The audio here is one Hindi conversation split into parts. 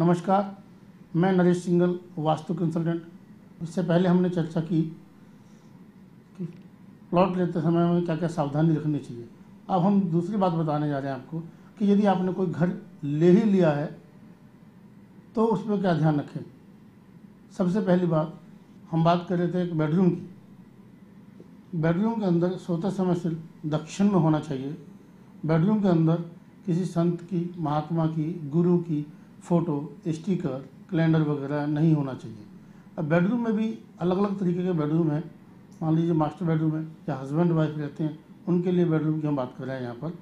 नमस्कार, मैं नरेश सिंगल, वास्तु कंसल्टेंट इससे पहले हमने चर्चा की कि प्लॉट लेते समय में क्या क्या सावधानी रखनी चाहिए। अब हम दूसरी बात बताने जा रहे हैं आपको कि यदि आपने कोई घर ले ही लिया है तो उस पर क्या ध्यान रखें। सबसे पहली बात, हम बात कर रहे थे एक बेडरूम की। बेडरूम के अंदर सोते समय सिर्फ़ दक्षिण में होना चाहिए। बेडरूम के अंदर किसी संत की, महात्मा की, गुरु की फ़ोटो, स्टिकर, कैलेंडर वगैरह नहीं होना चाहिए। अब बेडरूम में भी अलग अलग तरीके के बेडरूम हैं। मान लीजिए मास्टर बेडरूम है, या हस्बैंड वाइफ रहते हैं, उनके लिए बेडरूम की हम बात कर रहे हैं यहाँ पर।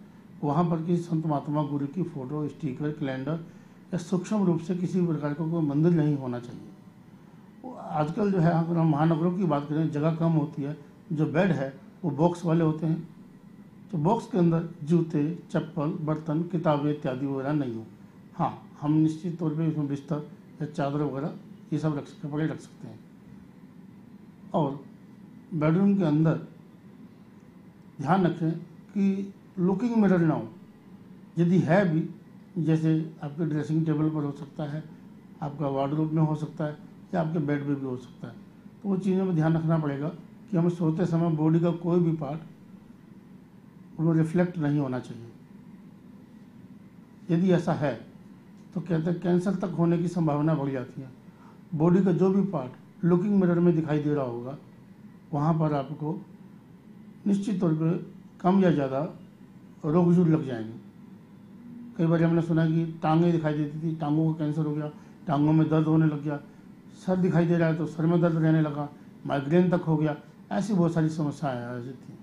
वहाँ पर किसी संत महात्मा गुरु की फ़ोटो, स्टिकर, कैलेंडर या सूक्ष्म रूप से किसी भी प्रकार का कोई मंदिर नहीं होना चाहिए। आजकल जो है, अगर हम महानगरों की बात करें, जगह कम होती है। जो बेड है, वो बॉक्स वाले होते हैं। तो बॉक्स के अंदर जूते, चप्पल, बर्तन, किताबें इत्यादि वगैरह नहीं हो। हाँ हम निश्चित तौर पे इसमें बिस्तर या चादर वगैरह ये सब रख कपड़े रख सकते हैं। और बेडरूम के अंदर ध्यान रखें कि लुकिंग मिरर ना हो। यदि है भी, जैसे आपके ड्रेसिंग टेबल पर हो सकता है, आपका वार्डरोब में हो सकता है, या आपके बेड पे भी हो सकता है तो वो चीज़ों में ध्यान रखना पड़ेगा कि हमें सोते समय बॉडी का कोई भी पार्ट उनमें रिफ्लेक्ट नहीं होना चाहिए। यदि ऐसा है तो कहते हैं कैंसर तक होने की संभावना बढ़ जाती है। बॉडी का जो भी पार्ट, लुकिंग मिरर में दिखाई दे रहा होगा, वहाँ पर आपको निश्चित तौर पर कम या ज़्यादा रोग ज़रूर लग जाएँगे। कई बार हमने सुना कि टांगें दिखाई देती थी, टांगों को कैंसर हो गया, टांगों में दर्द होने लग गया, सर दिखाई दे रहा है तो सर में दर्द रहने लगा, माइग्रेन तक हो गया, ऐसी बहुत सारी समस्याएँ आ जाती हैं